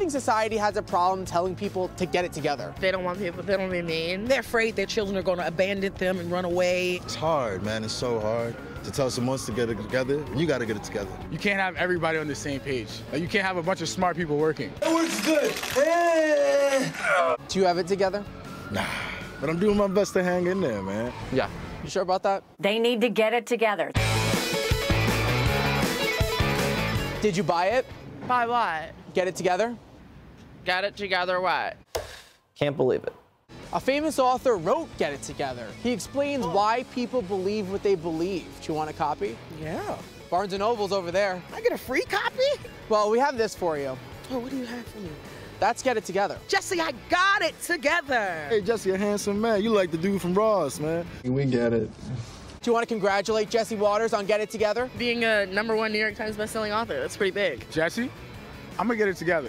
think society has a problem telling people to get it together? They don't want people, they don't be mean. They're afraid their children are going to abandon them and run away. It's hard, man. It's so hard to tell someone to get it together. You got to get it together. You can't have everybody on the same page. Like, you can't have a bunch of smart people working. It works good. Do you have it together? Nah, but I'm doing my best to hang in there, man. Yeah. You sure about that? They need to get it together. Did you buy it? Buy what? Get it together? Got it together what? Can't believe it. A famous author wrote Get It Together. He explains why people believe what they believe. Do you want a copy? Yeah. Barnes & Noble's over there. I get a free copy? Well, we have this for you. Oh, what do you have for me? That's Get It Together. Jesse, I got it together. Hey, Jesse, a handsome man. You like the dude from Ross, man. We get it. Do you want to congratulate Jesse Watters on Get It Together? Being a number one New York Times bestselling author, that's pretty big. Jesse, I'm gonna get it together.